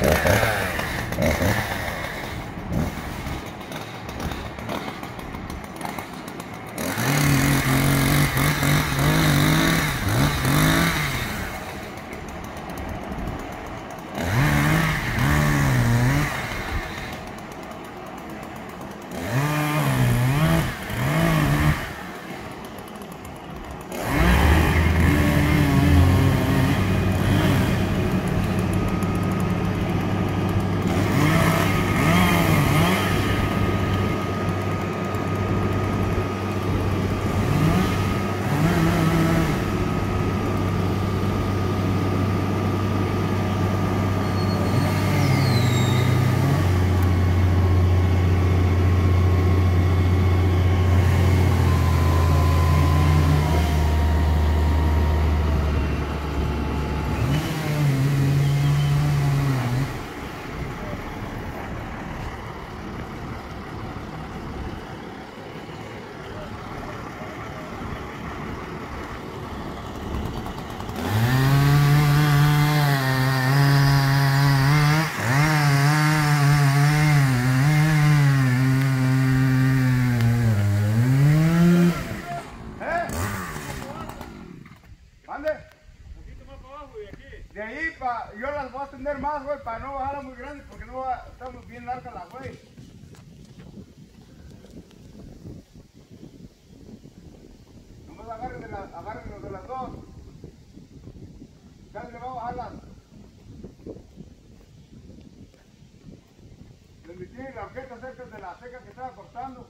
Uh-huh. De ahí pa, yo las voy a tener más, güey, para no bajarla muy grande, porque no muy bien larga la güey. Nomás agarren de, la, de las dos. Ya le va a bajar las. Le metí la orquesta cerca de la seca que estaba cortando.